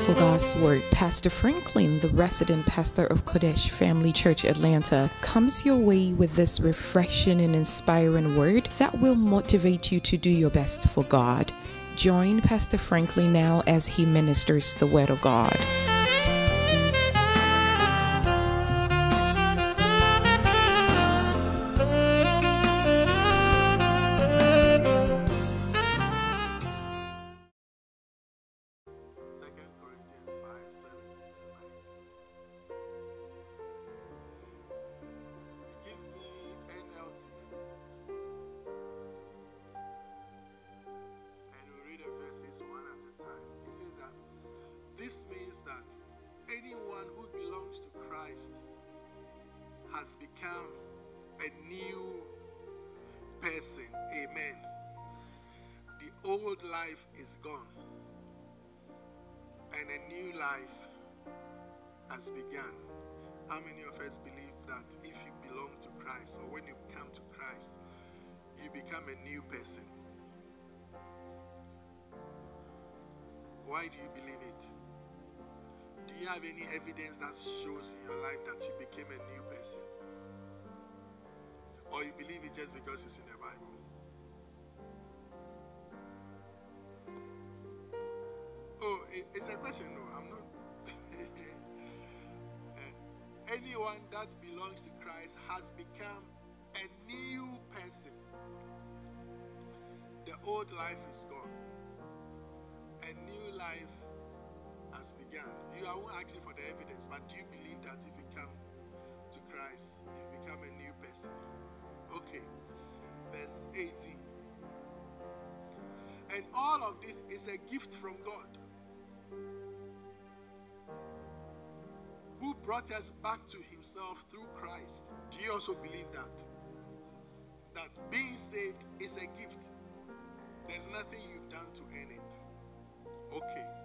for God's Word, Pastor Franklin, the resident pastor of Qodesh Family Church Atlanta, comes your way with this refreshing and inspiring word that will motivate you to do your best for God. Join Pastor Franklin now as he ministers the Word of God. Any evidence that shows in your life that you became a new person? Or you believe it just because it's in the Bible? Oh, it's a question. No, I'm not. Uh, anyone that belongs to Christ has become a new person. The old life is gone. A new life has begun. You are asking for the evidence, but do you believe that if you come to Christ, you become a new person? Okay. Verse 18. And all of this is a gift from God. who brought us back to himself through Christ. Do you also believe that? That being saved is a gift. There's nothing you've done to earn it. Okay.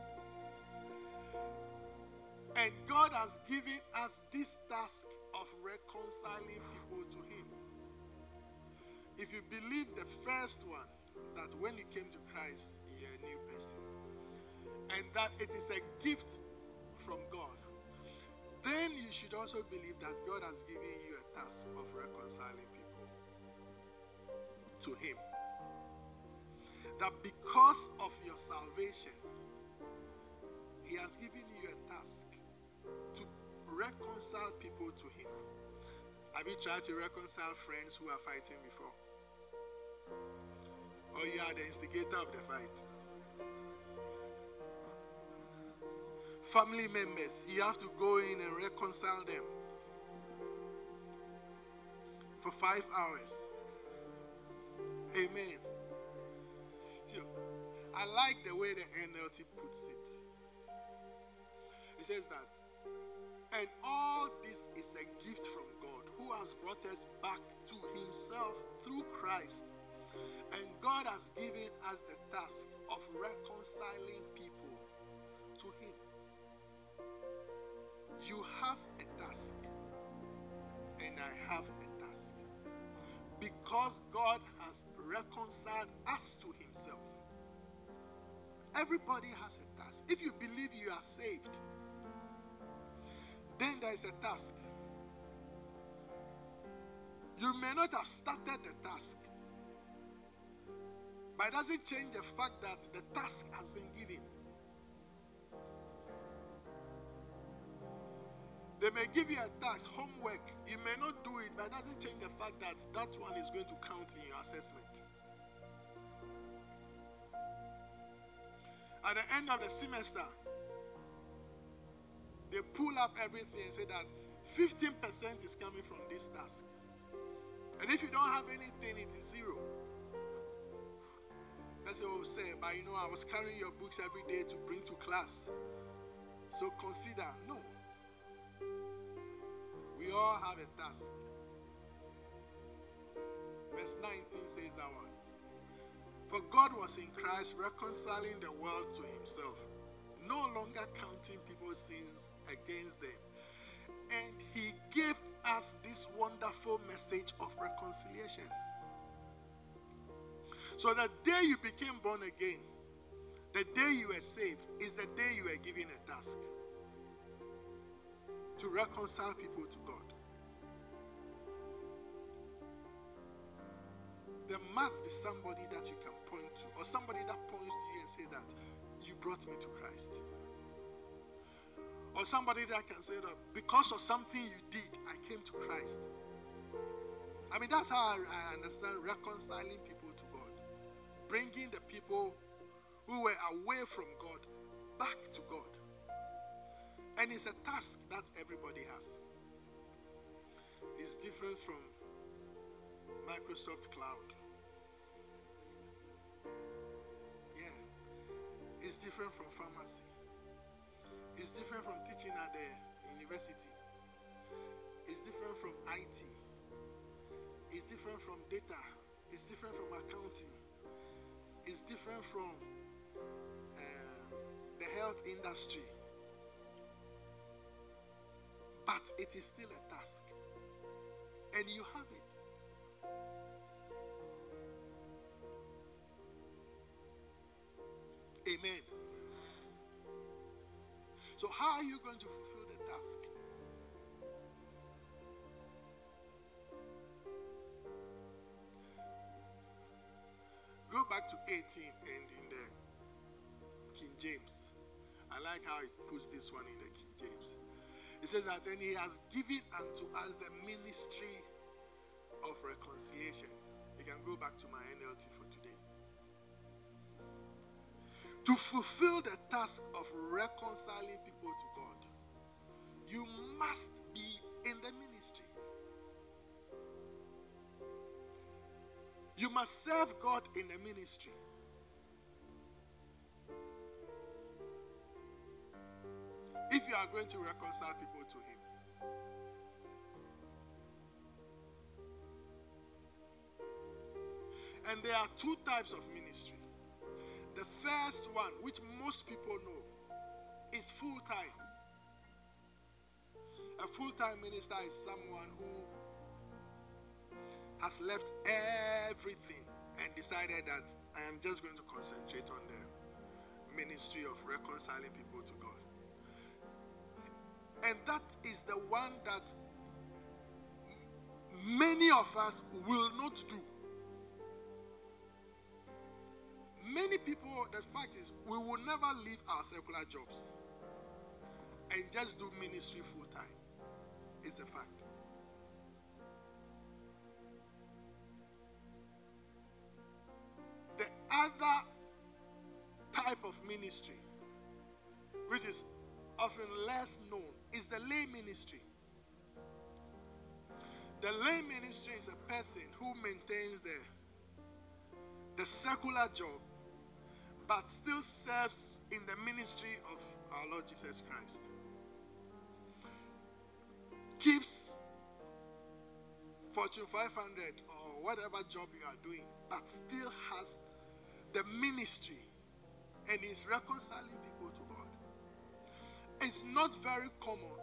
And God has given us this task of reconciling people to him. If you believe the first one, that when you came to Christ, you're a new person, and that it is a gift from God, then you should also believe that God has given you a task of reconciling people to Him. That because of your salvation, He has given you a task to reconcile people to Him. Have you tried to reconcile friends who are fighting before? Or you are the instigator of the fight? family members, you have to go in and reconcile them for five hours. Amen. So, I like the way the NLT puts it. It says that, and all this is a gift from God who has brought us back to Himself through Christ. And God has given us the task of reconciling people to Him. You have a task, and I have a task. Because God has reconciled us to Himself. Everybody has a task. If you believe you are saved, then there is a task. You may not have started the task, but it doesn't change the fact that the task has been given. They may give you a task, homework. You may not do it, but it doesn't change the fact that that one is going to count in your assessment. At the end of the semester, they pull up everything and say that 15% is coming from this task. And if you don't have anything, it is zero. That's what we say, but you know, I was carrying your books every day to bring to class. So consider, no. We all have a task. Verse 19 says that one. For God was in Christ reconciling the world to himself, no longer counting people's sins against them. And he gave us this wonderful message of reconciliation. So the day you became born again, The day you were saved is the day you were given a task to reconcile people to God. There must be somebody that you can point to, or somebody that points to you and say that brought me to Christ. Or somebody that can say that because of something you did, I came to Christ. I mean, that's how I, understand reconciling people to God. Bringing the people who were away from God back to God. And it's a task that everybody has. It's different from Microsoft Cloud. It's different from pharmacy. It's different from teaching at the university. It's different from IT. It's different from data. It's different from accounting. It's different from uh, the health industry. But it is still a task. And you have it. So, how are you going to fulfill the task? Go back to 18 and in the King James. I like how it puts this one in the King James. It says that then he has given unto us the ministry of reconciliation. You can go back to my NLT for To fulfill the task of reconciling people to God, you must be in the ministry. You must serve God in the ministry. If you are going to reconcile people to Him, and there are two types of ministry. The first one, which most people know, is full time. A full time minister is someone who has left everything and decided that I am just going to concentrate on the ministry of reconciling people to God. And that is the one that many of us will not do. Many people, the fact is, we will never leave our secular jobs and just do ministry full time. It's a fact. The other type of ministry, which is often less known, is the lay ministry. The lay ministry is a person who maintains the, the secular job but still serves in the ministry of our Lord Jesus Christ. Keeps Fortune 500 or whatever job you are doing, but still has the ministry and is reconciling people to God. It's not very common.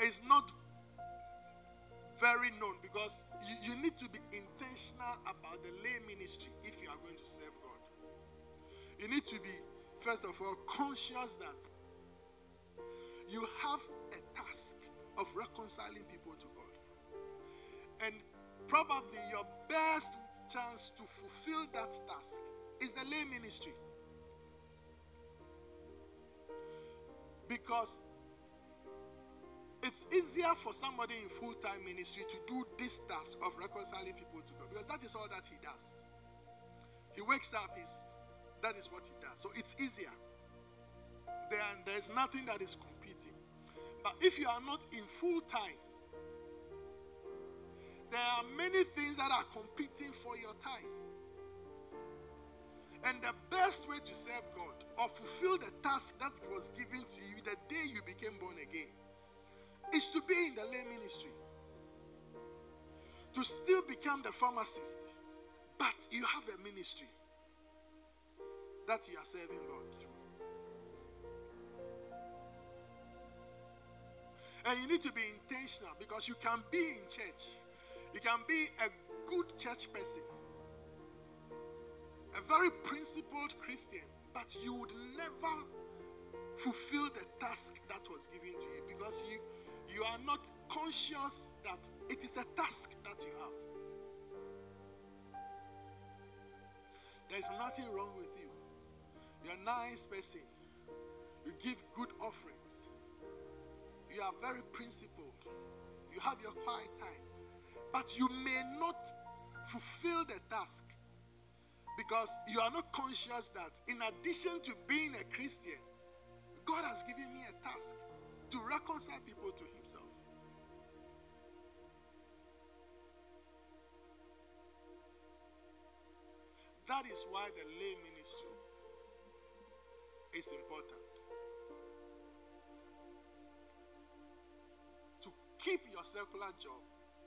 It's not very known because you, you need to be intentional about the lay ministry if you are going to serve God. You need to be, first of all, conscious that you have a task of reconciling people to God. And probably your best chance to fulfill that task is the lay ministry. Because it's easier for somebody in full time ministry to do this task of reconciling people to God because that is all that he does. He wakes up, is that is what he does. So it's easier. There, there's nothing that is competing. But if you are not in full time, there are many things that are competing for your time. And the best way to serve God or fulfill the task that was given to you the day you became born again is to be in the lay ministry. To still become the pharmacist. But you have a ministry that you are serving God through. And you need to be intentional because you can be in church. You can be a good church person. a very principled Christian, but you would never fulfill the task that was given to you because you you are not conscious that it is a task that you have. There is nothing wrong with you. You're a nice person. You give good offerings. You are very principled. You have your quiet time. But you may not fulfill the task because you are not conscious that in addition to being a Christian, God has given me a task to reconcile people to Himself. That is why the lay ministry is important. To keep your secular job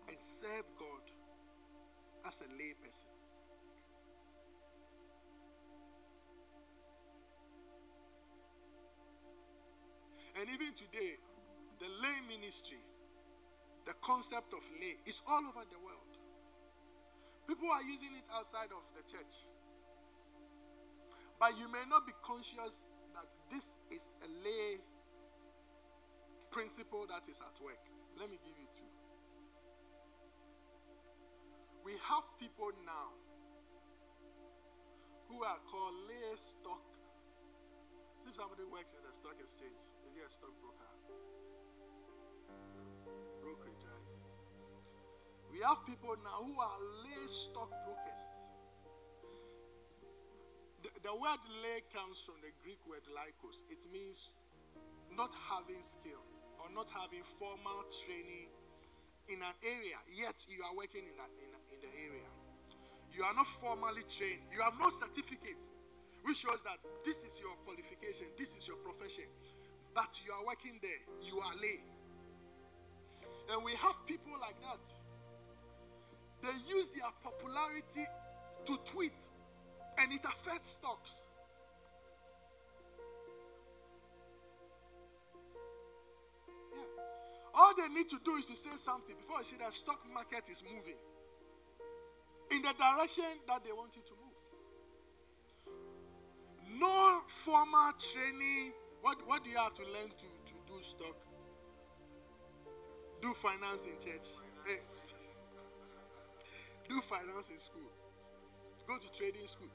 and serve God as a lay person. And even today, the lay ministry, the concept of lay, is all over the world. People are using it outside of the church. But you may not be conscious that this is a lay principle that is at work. Let me give you two. We have people now who are called lay stock. If somebody works in the stock exchange, is he a stockbroker? Brokerage, right? We have people now who are lay stockbrokers. The, the word lay comes from the Greek word laikos. It means not having skill or not having formal training in an area, yet you are working in, that, in, in the area. You are not formally trained, you have no certificate, which shows that this is your qualification, this is your profession, but you are working there, you are lay. And we have people like that they use their popularity to tweet, and it affects stocks. Yeah. All they need to do is to say something before I see that stock market is moving in the direction that they want it to. No formal training. What, what do you have to learn to, to do stock? Do finance in church. Hey, do finance in school, go to trading school.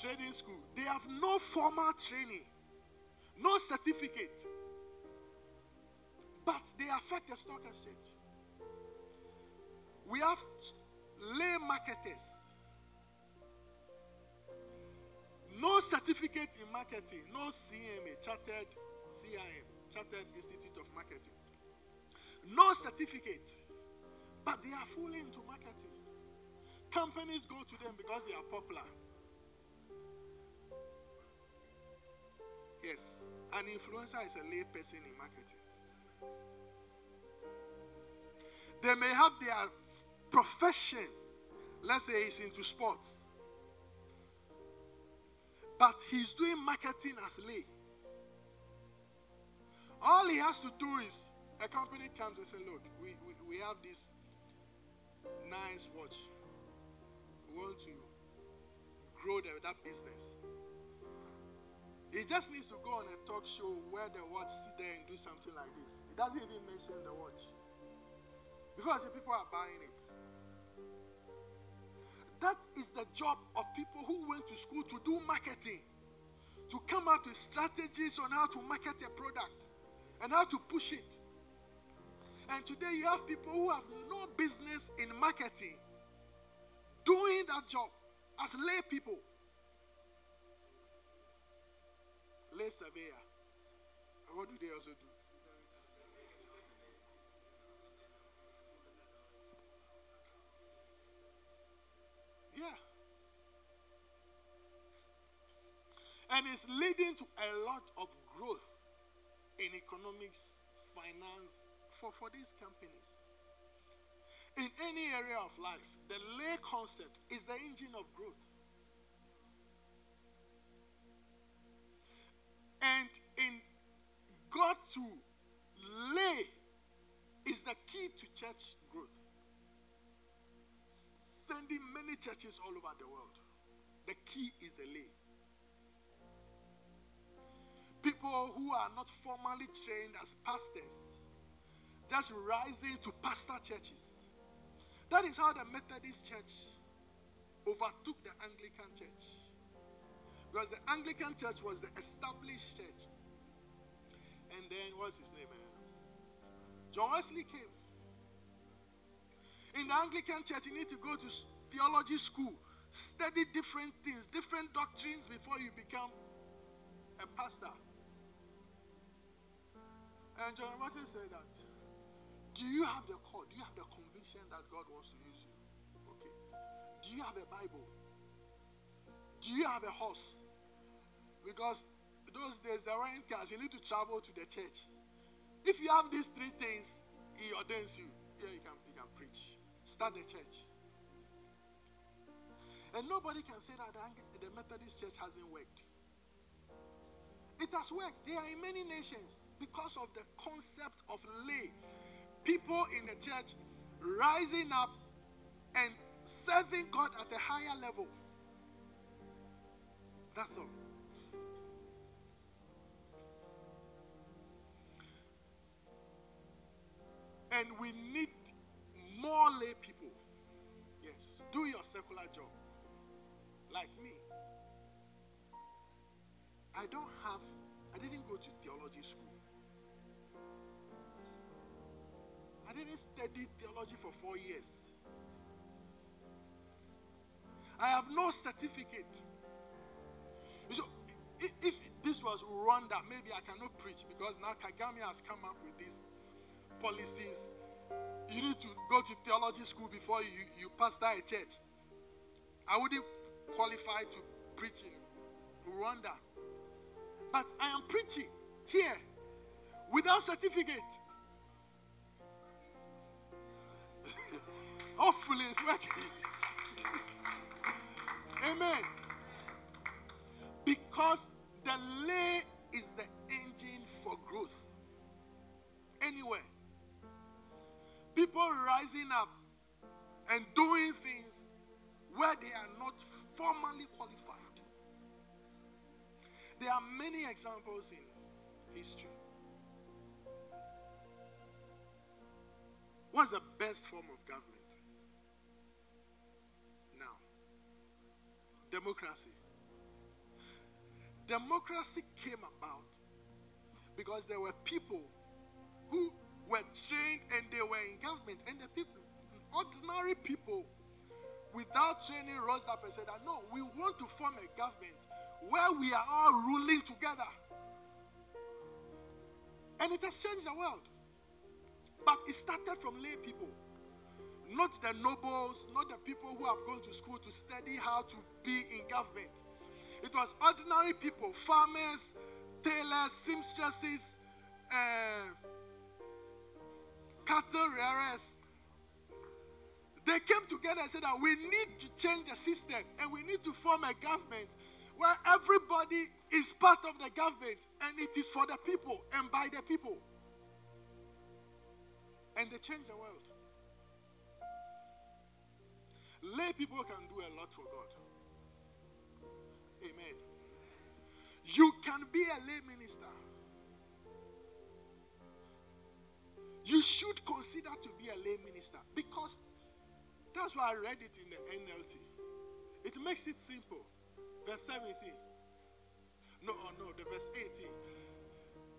Trading school, they have no formal training, no certificate, but they affect the stock exchange. We have lay marketers, no certificate in marketing, no CMA, Chartered CIM, Chartered Institute of Marketing, no certificate. But they are fully into marketing. Companies go to them because they are popular. Yes, an influencer is a lay person in marketing. They may have their profession. Let's say he's into sports. But he's doing marketing as lay. All he has to do is a company comes and says, Look, we, we, we have this nice watch. We want to grow the, that business. He just needs to go on a talk show where the watch sit there and do something like this. He doesn't even mention the watch. Because the people are buying it. That is the job of people who went to school to do marketing. To come up with strategies on how to market a product and how to push it. And today you have people who have no business in marketing doing that job as lay people. Lay surveyor. And what do they also do? And it's leading to a lot of growth in economics, finance, for, for these companies. In any area of life, the lay concept is the engine of growth. And in God to lay is the key to church growth. sending many churches all over the world. The key is the lay. Who are not formally trained as pastors, just rising to pastor churches. That is how the Methodist Church overtook the Anglican Church. Because the Anglican Church was the established church. And then, what's his name? Eh? John Wesley came. In the Anglican Church, you need to go to theology school, study different things, different doctrines before you become a pastor. And John Wesley said that. Do you have the call? Do you have the conviction that God wants to use you? Okay. Do you have a Bible? Do you have a horse? Because those days there weren't cars. You need to travel to the church. If you have these three things, he ordains you. Yeah, you can, you can preach. Start the church. And nobody can say that the Methodist church hasn't worked. It has worked. They are in many nations because of the concept of lay. People in the church rising up and serving God at a higher level. That's all. And we need more lay people. Yes. Do your secular job. Like me. I don't have, I didn't go to theology school. I didn't study theology for four years. I have no certificate. So, if this was Rwanda, maybe I cannot preach because now Kagame has come up with these policies. You need to go to theology school before you, you pastor a church. I wouldn't qualify to preach in Rwanda. But I am preaching here without certificate. Hopefully it's working. Amen. Because the lay is the engine for growth. Anywhere. People rising up and doing things where they are not formally qualified. There are many examples in history. What's the best form of government? Democracy. Democracy came about because there were people who were trained and they were in government. And the people, ordinary people, without training, rose up and said, No, we want to form a government where we are all ruling together. And it has changed the world. But it started from lay people, not the nobles, not the people who have gone to school to study how to be in government. It was ordinary people, farmers, tailors, seamstresses, uh, cattle rearers. They came together and said that we need to change the system and we need to form a government where everybody is part of the government and it is for the people and by the people. And they changed the world. Lay people can do a lot for God. Amen. You can be a lay minister. You should consider to be a lay minister because that's why I read it in the NLT. It makes it simple. Verse 17. No, oh no, the verse 18.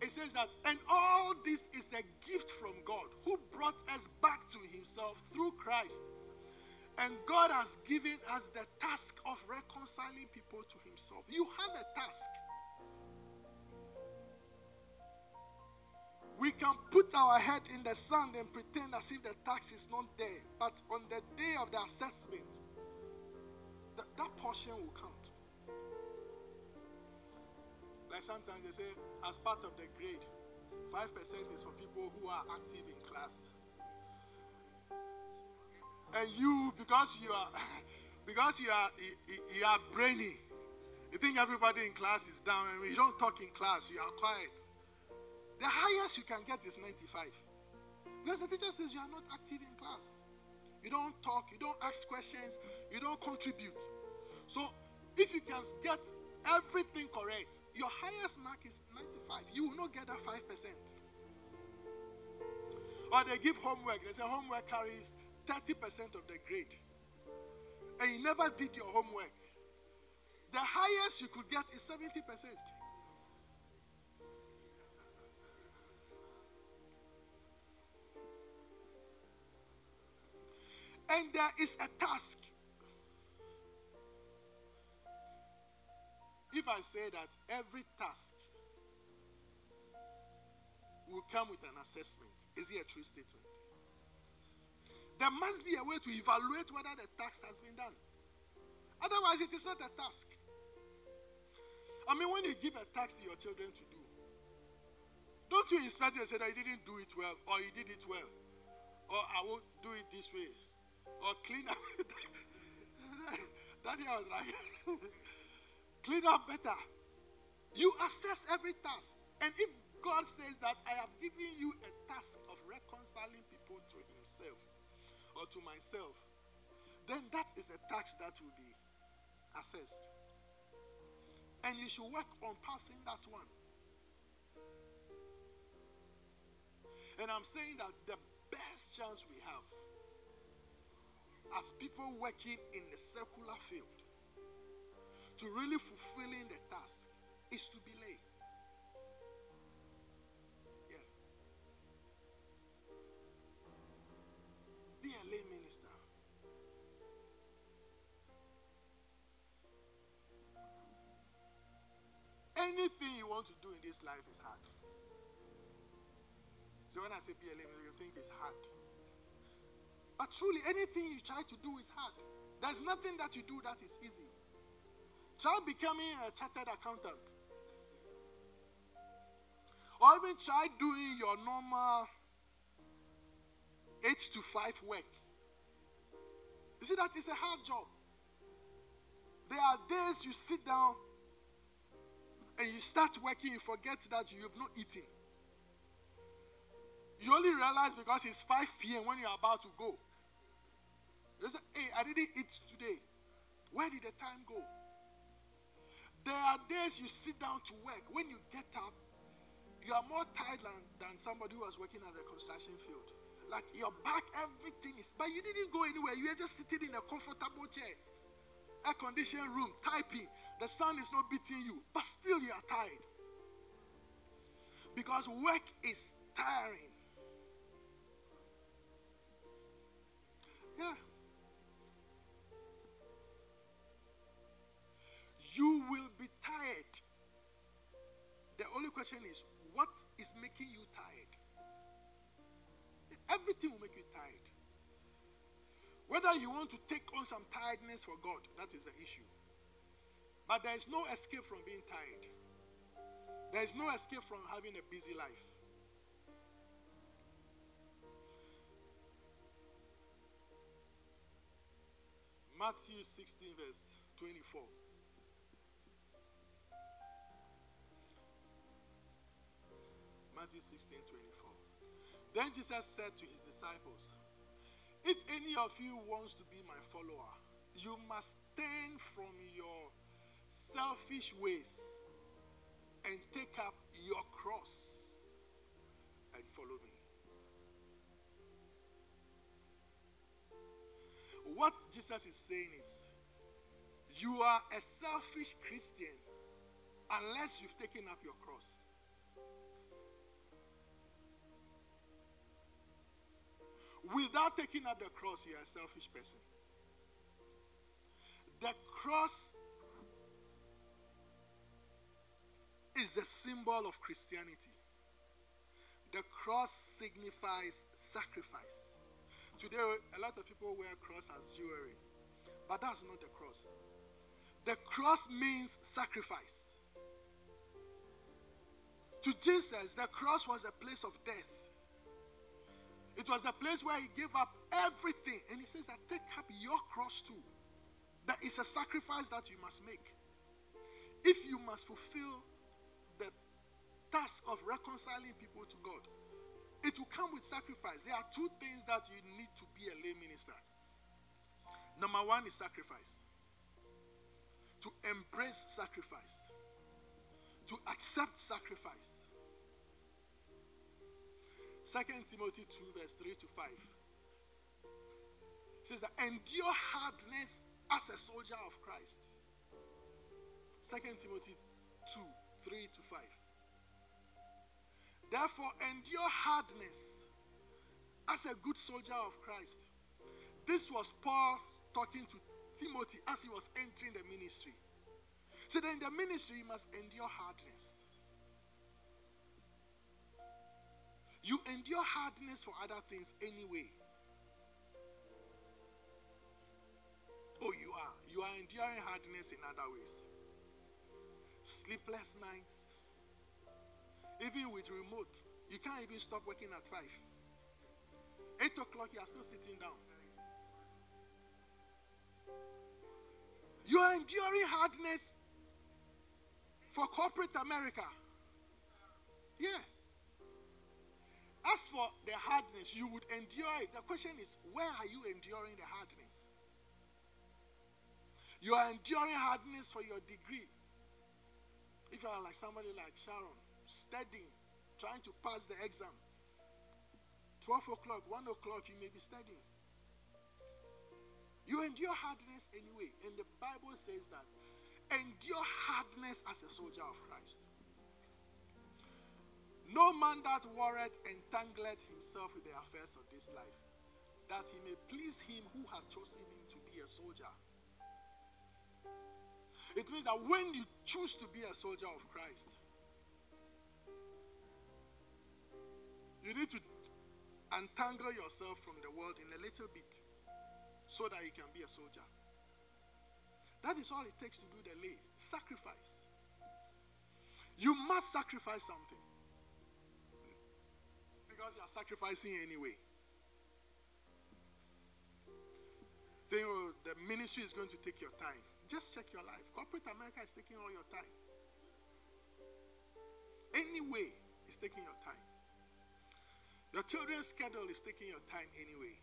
It says that, and all this is a gift from God who brought us back to himself through Christ. And God has given us the task of reconciling people to himself. You have a task. We can put our head in the sand and pretend as if the tax is not there. But on the day of the assessment, that, portion will count. Like sometimes they say, as part of the grade, 5% is for people who are active in class. And you, because you are because you are you, you are brainy, you think everybody in class is down. and you don't talk in class, you are quiet. The highest you can get is 95. Because the teacher says you are not active in class. you don't talk, you don't ask questions, you don't contribute. So if you can get everything correct, your highest mark is 95. You will not get that 5%. Or they give homework, they say homework carries 30% of the grade. And you never did your homework. The highest you could get is 70%. And there is a task. If I say that every task will come with an assessment, is it a true statement? There must be a way to evaluate whether the task has been done. Otherwise, it is not a task. I mean, when you give a task to your children to do, don't you inspect it and say that you didn't do it well, or you did it well, or I won't do it this way, or clean up. that I was like, clean up better. You assess every task. And if God says that I have given you a task of reconciling people to Himself or to myself, then that is a task that will be assessed. And you should work on passing that one. And I'm saying that the best chance we have as people working in the secular field to really fulfilling the task is to be lay. Want to do in this life is hard. So when I say be you think it's hard. But truly, anything you try to do is hard. There's nothing that you do that is easy. Try becoming a chartered accountant. Or even try doing your normal 8 to 5 work. You see, that is a hard job. There are days you sit down and you start working, you forget that you have not eaten. You only realize because it's 5 p.m. when you're about to go. You say, hey, I didn't eat today. Where did the time go? There are days you sit down to work. When you get up, you are more tired than, than somebody who was working at the construction field. Like your back, everything is, but you didn't go anywhere. You were just sitting in a comfortable chair, air conditioned room, typing. The sun is not beating you, but still you are tired. Because work is tiring. Yeah. You will be tired. The only question is, what is making you tired? Everything will make you tired. Whether you want to take on some tiredness for God, that is the issue. But there is no escape from being tired. There is no escape from having a busy life. Matthew 16, verse 24. Matthew 16, 24. Then Jesus said to his disciples, If any of you wants to be my follower, you must turn from your selfish ways and take up your cross and follow me. What Jesus is saying is, you are a selfish Christian unless you've taken up your cross. Without taking up the cross, you are a selfish person. The cross is the symbol of Christianity. The cross signifies sacrifice. Today, a lot of people wear cross as jewelry, but that's not the cross. The cross means sacrifice. To Jesus, the cross was a place of death. It was a place where he gave up everything. And he says that take up your cross too. That is a sacrifice that you must make. If you must fulfill task of reconciling people to God, it will come with sacrifice. There are two things that you need to be a lay minister. Number one is sacrifice. To embrace sacrifice. To accept sacrifice. Second Timothy 2, verse 3 to 5 says that endure hardness as a soldier of Christ. Second Timothy 2, 3 to 5. Therefore, endure hardness as a good soldier of Christ. This was Paul talking to Timothy as he was entering the ministry. So then, in the ministry, you must endure hardness. You endure hardness for other things anyway. Oh, you are. You are enduring hardness in other ways. Sleepless nights. Even with remote, you can't even stop working at 5. 8 o'clock, you are still sitting down. You are enduring hardness for corporate America. Yeah. As for the hardness, you would endure it. The question is, where are you enduring the hardness? You are enduring hardness for your degree. If you are like somebody like Sharon, studying, trying to pass the exam, 12 o'clock, 1 o'clock, you may be studying. You endure hardness anyway. And the Bible says that endure hardness as a soldier of Christ. No man that warreth entangled himself with the affairs of this life, that he may please him who hath chosen him to be a soldier. It means that when you choose to be a soldier of Christ, you need to untangle yourself from the world in a little bit so that you can be a soldier. That is all it takes to do the lay. Sacrifice. You must sacrifice something. Because you are sacrificing anyway. Think oh, the ministry is going to take your time. Just check your life. Corporate America is taking all your time. Anyway, it's taking your time. Your children's schedule is taking your time anyway.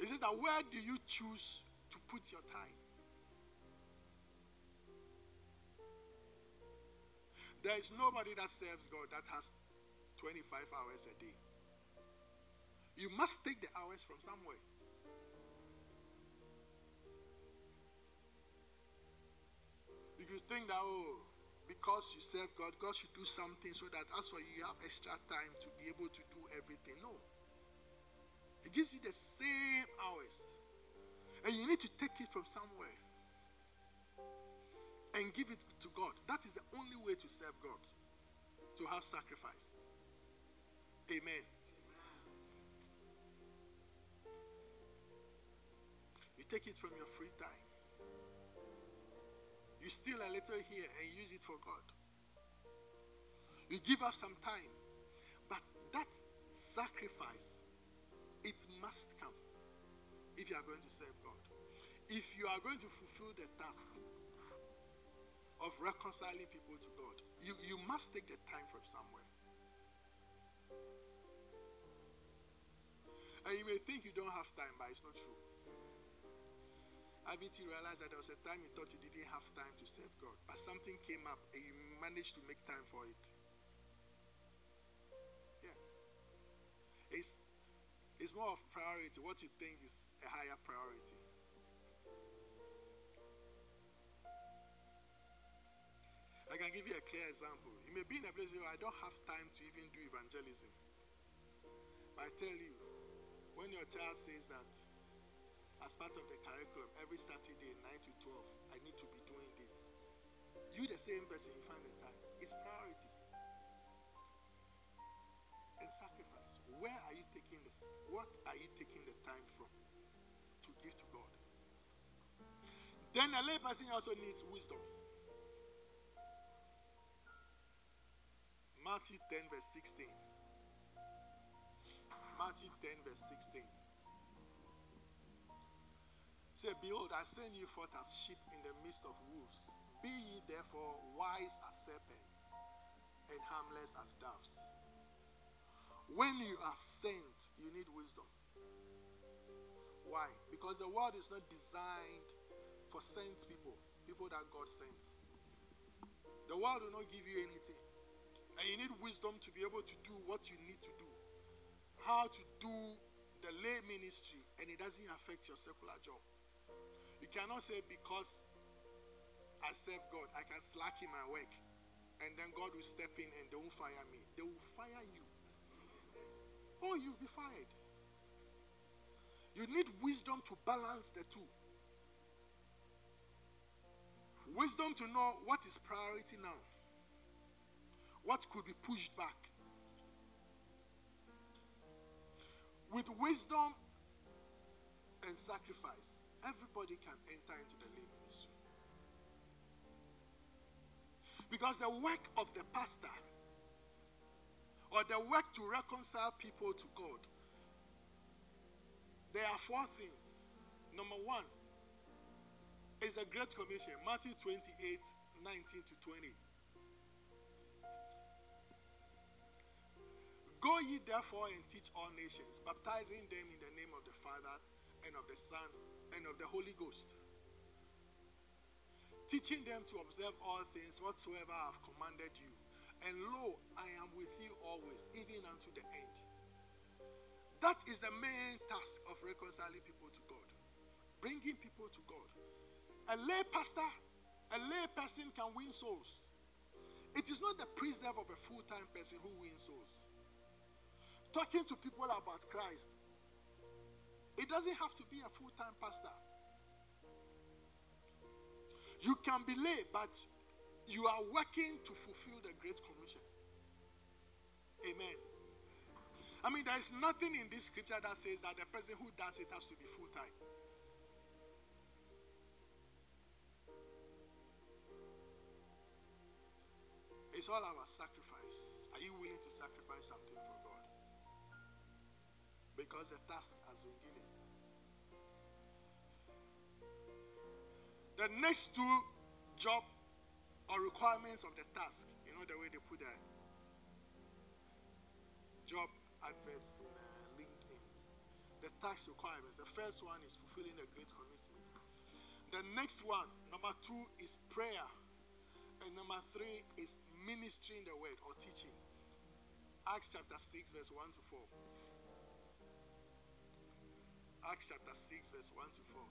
It says that where do you choose to put your time? There is nobody that serves God that has 25 hours a day. You must take the hours from somewhere. You think that, oh, because you serve God, God should do something so that as for you, you have extra time to be able to do everything. No. He gives you the same hours. And you need to take it from somewhere and give it to God. That is the only way to serve God, to have sacrifice. Amen. You take it from your free time. You steal a little here and use it for God. You give up some time. But that sacrifice it must come if you are going to serve God. If you are going to fulfill the task of reconciling people to God, you, you must take the time from somewhere. And you may think you don't have time, but it's not true. Haven't you realized that there was a time you thought you didn't have time to serve God, but something came up and you managed to make time for it? Yeah. It's it's more of priority, what you think is a higher priority. I can give you a clear example. You may be in a place where I don't have time to even do evangelism. But I tell you, when your child says that, as part of the curriculum, every Saturday, 9 to 12, I need to be doing this, you, the same person, you find the time. It's priority. And sacrifice. Where are you taking this? What are you taking the time from to give to God? Then a lay person also needs wisdom. Matthew 10, verse 16. Matthew 10, verse 16. Say, Behold, I send you forth as sheep in the midst of wolves. Be ye therefore wise as serpents and harmless as doves. When you are sent, you need wisdom. Why? Because the world is not designed for sent people, people that God sends. The world will not give you anything. And you need wisdom to be able to do what you need to do. How to do the lay ministry and it doesn't affect your secular job. Cannot say because I serve God, I can slack in my work and then God will step in and they won't fire me. They will fire you. Oh, you'll be fired. You need wisdom to balance the two. Wisdom to know what is priority now, what could be pushed back. With wisdom and sacrifice, everybody can enter into the lay ministry. Because the work of the pastor or the work to reconcile people to God, there are four things. Number one, is a great commission. Matthew 28 19 to 20. Go ye therefore and teach all nations, baptizing them in the name of the Father and of the Son and of the Holy Ghost, teaching them to observe all things whatsoever I have commanded you. And lo, I am with you always, even unto the end. That is the main task of reconciling people to God, bringing people to God. A lay pastor, a lay person can win souls. It is not the preserve of a full time person who wins souls. Talking to people about Christ, it doesn't have to be a full time pastor. You can be lay, but you are working to fulfill the Great Commission. Amen. I mean, there is nothing in this scripture that says that the person who does it has to be full time. It's all about sacrifice. Are you willing to sacrifice something for? Because the task has been given. The next two job or requirements of the task, you know the way they put that job adverts in uh, LinkedIn. The task requirements. The first one is fulfilling the great commitment. The next one, number two, is prayer. And number three is ministering the word or teaching. Acts chapter 6, verse 1 to 4. Acts chapter 6, verse 1 to 4.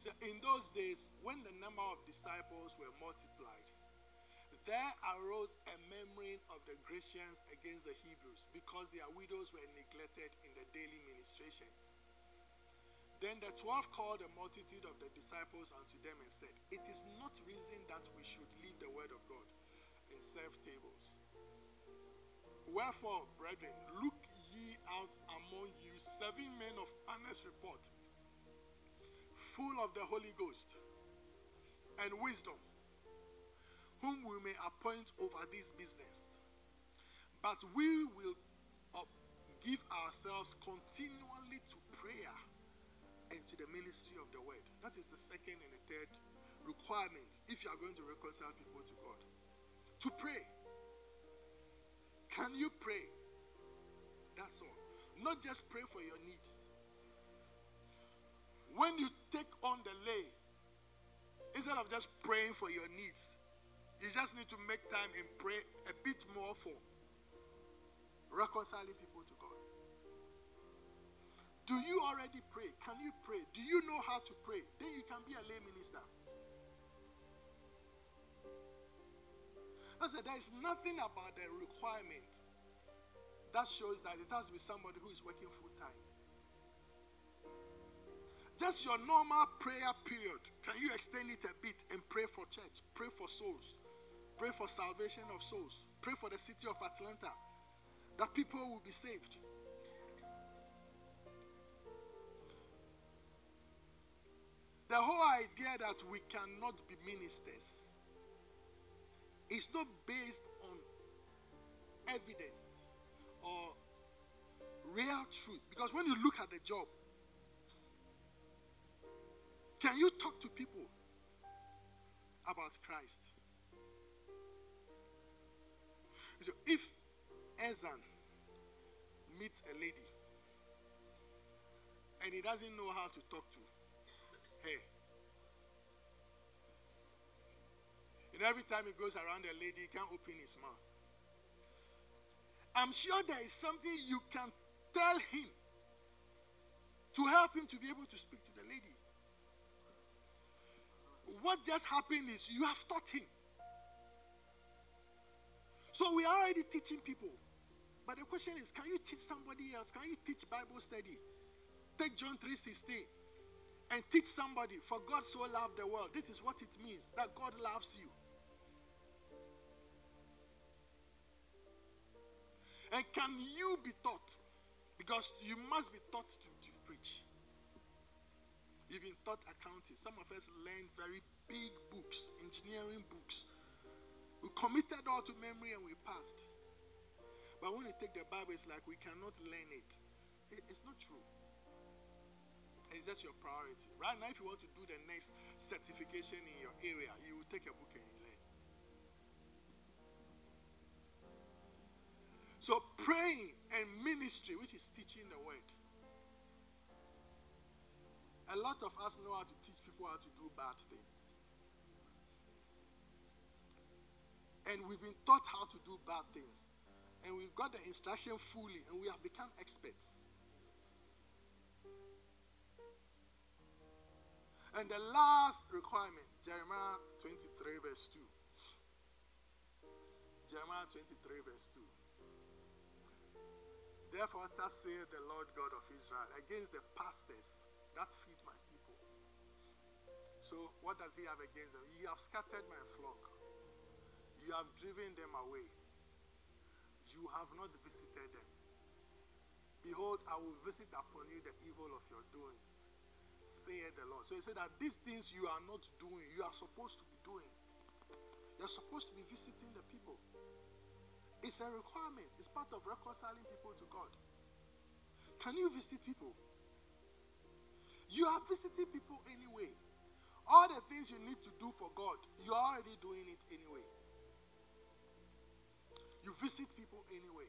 So in those days, when the number of disciples were multiplied, there arose a murmuring of the Grecians against the Hebrews because their widows were neglected in the daily ministration. Then the twelve called a multitude of the disciples unto them and said, It is not reason that we should leave the word of God and serve tables. Wherefore, brethren, look ye out among you seven men of honest report, full of the Holy Ghost and wisdom, whom we may appoint over this business. But we will uh, give ourselves continually to prayer and to the ministry of the word. That is the second and the third requirement if you are going to reconcile people to God. To pray. Can you pray? That's all. Not just pray for your needs. When you take on the lay, instead of just praying for your needs, you just need to make time and pray a bit more for reconciling people to God. Do you already pray? Can you pray? Do you know how to pray? Then you can be a lay minister. I said there is nothing about the requirement that shows that it has to be somebody who is working full time. Just your normal prayer period. Can you extend it a bit and pray for church? Pray for souls. Pray for salvation of souls. Pray for the city of Atlanta that people will be saved. The whole idea that we cannot be ministers is not based on evidence or real truth. Because when you look at the job, can you talk to people about Christ? So if Ezan meets a lady and he doesn't know how to talk to her. And every time he goes around a lady, he can't open his mouth. I'm sure there is something you can tell him to help him to be able to speak to the lady. What just happened is you have taught him. So we are already teaching people. But the question is, can you teach somebody else? Can you teach Bible study? Take John 3:16 and teach somebody, for God so loved the world. This is what it means that God loves you. And can you be taught? Because you must be taught to, to preach. Been taught accounting. Some of us learn very big books, engineering books. We committed all to memory and we passed. But when you take the Bible, it's like we cannot learn it. it it's not true. It's just your priority. Right now, if you want to do the next certification in your area, you will take a book and So, praying and ministry, which is teaching the word. A lot of us know how to teach people how to do bad things. And we've been taught how to do bad things. And we've got the instruction fully, and we have become experts. And the last requirement, Jeremiah 23, verse 2. Jeremiah 23, verse 2. Therefore, thus saith the Lord God of Israel against the pastors that feed my people. So, what does he have against them? You have scattered my flock, you have driven them away, you have not visited them. Behold, I will visit upon you the evil of your doings saith the Lord. So he said that these things you are not doing, you are supposed to be doing. You're supposed to be visiting the people. It's a requirement, it's part of reconciling people to God. Can you visit people? You are visiting people anyway. All the things you need to do for God, you're already doing it anyway. You visit people anyway.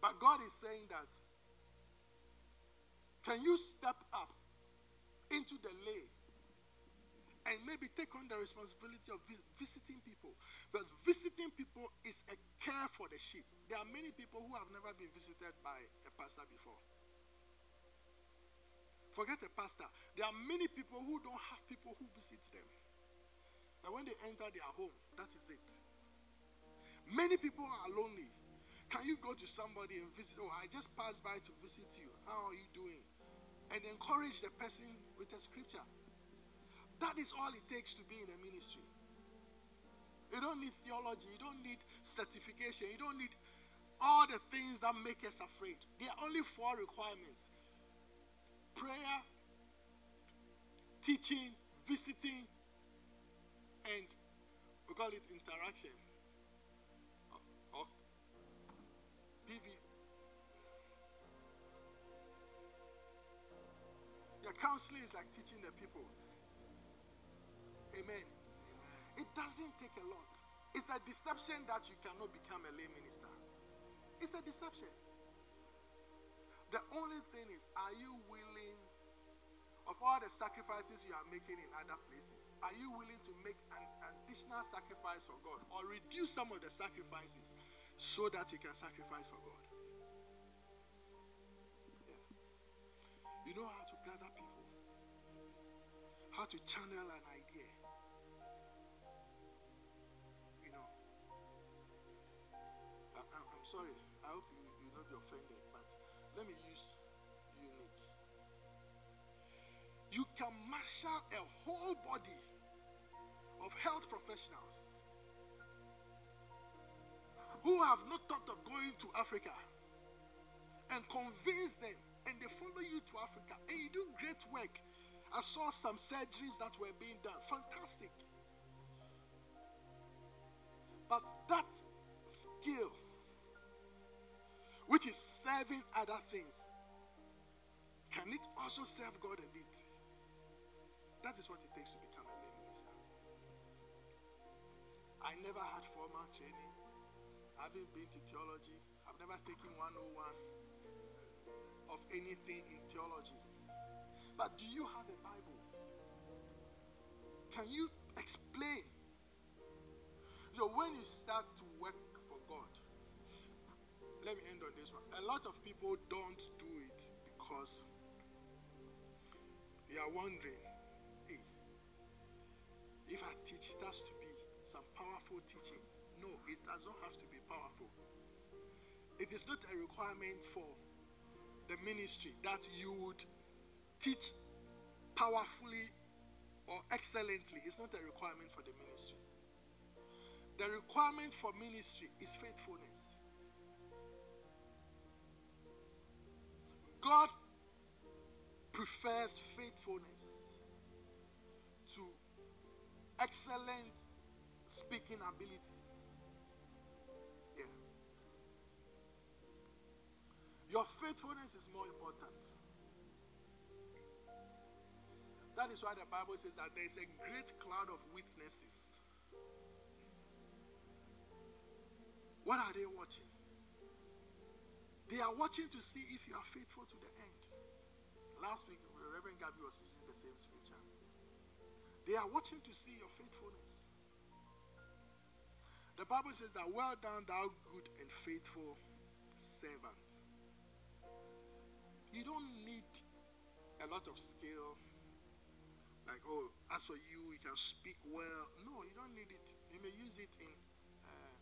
But God is saying that can you step up into the lay and maybe take on the responsibility of visiting people? Because visiting people is a care for the sheep. There are many people who have never been visited by a pastor before. Forget a pastor. There are many people who don't have people who visit them. And when they enter their home, that is it. Many people are lonely. Can you go to somebody and visit? Oh, I just passed by to visit you. How are you doing? and encourage the person with a scripture. That is all it takes to be in a ministry. You don't need theology, you don't need certification, you don't need all the things that make us afraid. There are only four requirements prayer, teaching, visiting, and we call it interaction. Uh, PV, The counseling is like teaching the people. Amen. It doesn't take a lot. It's a deception that you cannot become a lay minister. It's a deception. The only thing is, are you willing, of all the sacrifices you are making in other places, are you willing to make an additional sacrifice for God or reduce some of the sacrifices so that you can sacrifice for God? You know how to gather people, how to channel an idea. Sorry. I hope you, you not be offended, but let me use unique. You can marshal a whole body of health professionals who have not thought of going to Africa and convince them and they follow you to Africa and you do great work. I saw some surgeries that were being done. Fantastic. But that skill, which is serving other things, can it also serve God a bit? That is what it takes to become a lay minister. I never had formal training. I haven't been to theology. I've never taken 101 of anything in theology. But do you have a Bible? Can you explain? So when you start to work let me end on this one. A lot of people don't do it because they are wondering, hey, if I teach, it has to be some powerful teaching. No, it does not have to be powerful. It is not a requirement for the ministry that you would teach powerfully or excellently. It's not a requirement for the ministry. The requirement for ministry is faithfulness. God prefers faithfulness to excellent speaking abilities. Yeah. Your faithfulness is more important. That is why the Bible says that there is a great cloud of witnesses. What are they watching? They are watching to see if you are faithful to the end. Last week, Reverend Gabby was using the same scripture. They are watching to see your faithfulness. The Bible says that, Well done, thou good and faithful servant. You don't need a lot of skill. Like, oh, as for you, you can speak well. No, you don't need it. You may use it in uh,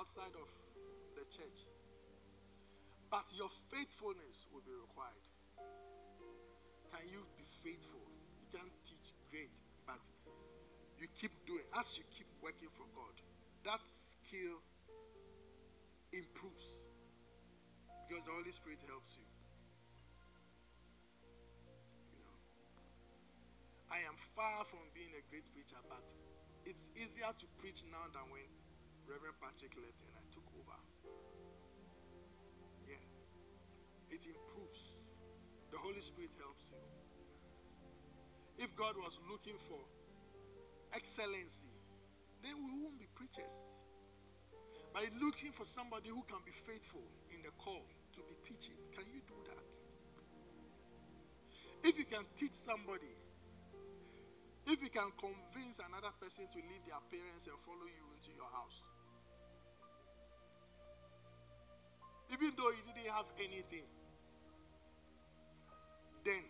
outside of the church. But your faithfulness will be required. Can you be faithful? You can't teach great, but you keep doing, as you keep working for God, that skill improves because the Holy Spirit helps you. You know, I am far from being a great preacher, but it's easier to preach now than when Reverend Patrick left and I took over. It improves. The Holy Spirit helps you. If God was looking for excellency, then we won't be preachers. By looking for somebody who can be faithful in the call to be teaching, can you do that? If you can teach somebody, if you can convince another person to leave their parents and follow you into your house, even though you didn't have anything, then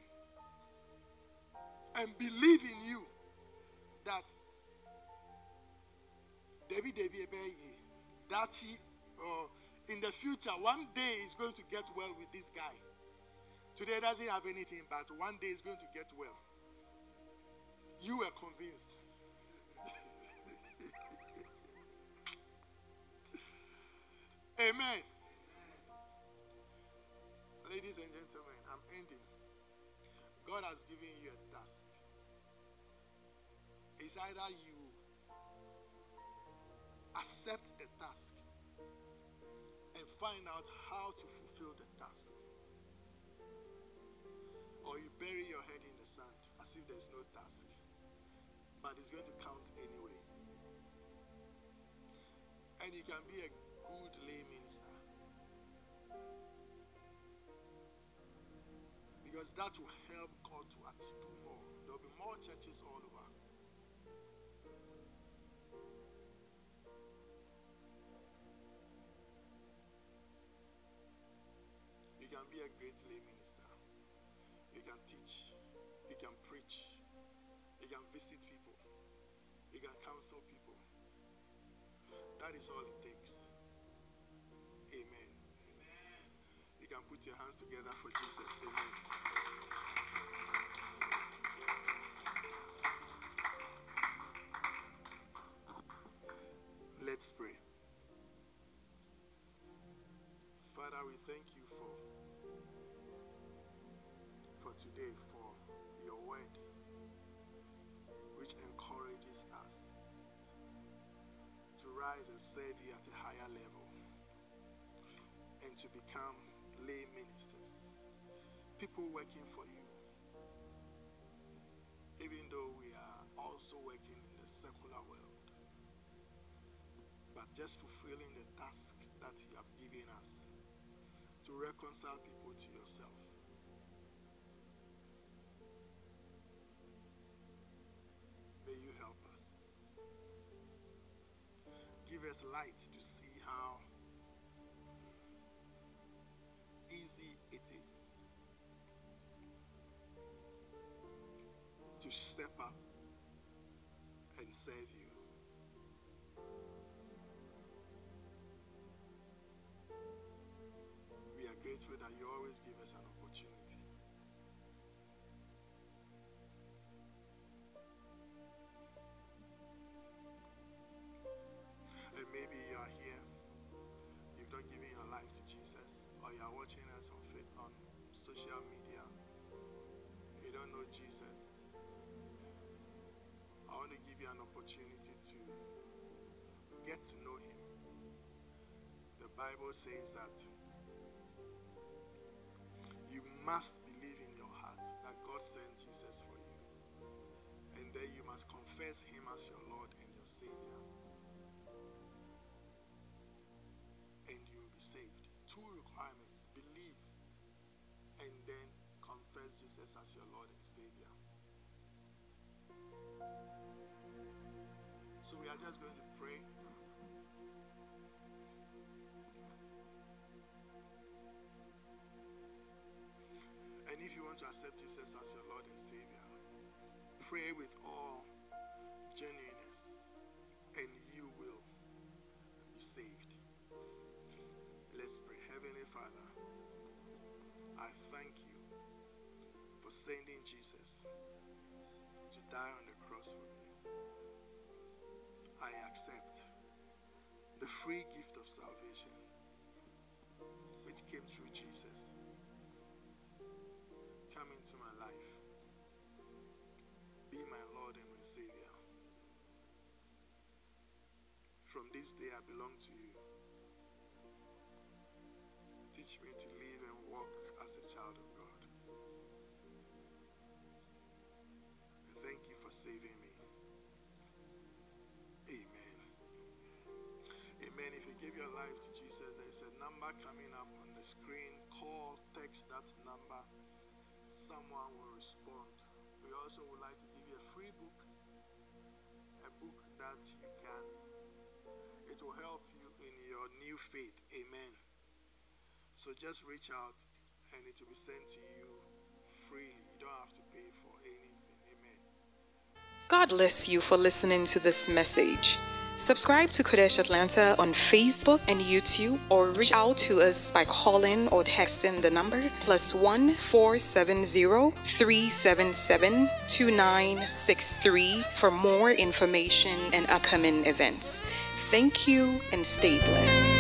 and believe in you that Debbie Debbie Dachi or uh, in the future one day is going to get well with this guy. Today doesn't have anything, but one day is going to get well. You were convinced. Amen. Ladies and gentlemen. God has given you a task. It's either you accept the task and find out how to fulfill the task, or you bury your head in the sand as if there's no task, but it's going to count anyway. And you can be a good lay minister. Because that will help God to actually do more. There will be more churches all over. You can be a great lay minister. You can teach. You can preach. You can visit people. You can counsel people. That is all it takes. Can put your hands together for Jesus. Amen. Let's pray. Father, we thank you for for today, for your word, which encourages us to rise and serve you at a higher level and to become lay ministers, people working for you, even though we are also working in the secular world. but just fulfilling the task that you have given us to reconcile people to yourself. May you help us. Give us light to see how up and serve you. We are grateful that you always give us an opportunity. Bible says that you must believe in your heart that God sent Jesus for you. And then you must confess Him as your Lord and your Savior. And you will be saved. Two requirements believe and then confess Jesus as your Lord and Savior. So we are just going to pray. You want to accept Jesus as your Lord and Savior, pray with all genuineness and you will be saved. Let's pray. Heavenly Father, I thank you for sending Jesus to die on the cross for me. I accept the free gift of salvation which came through Jesus. Come into my life. Be my Lord and my Savior. From this day, I belong to you. Teach me to live and walk as a child of God. And thank you for saving me. Amen. Amen. If you give your life to Jesus, there's a number coming up on the screen. Call, text that number. Someone will respond. We also would like to give you a free book, a book that you can, it will help you in your new faith. Amen. So just reach out and it will be sent to you freely. You don't have to pay for anything. Amen. God bless you for listening to this message. Subscribe to Qodesh Atlanta on Facebook and YouTube or reach out to us by calling or texting the number plus one four seven zero three seven seven two nine six three for more information and upcoming events. Thank you and stay blessed.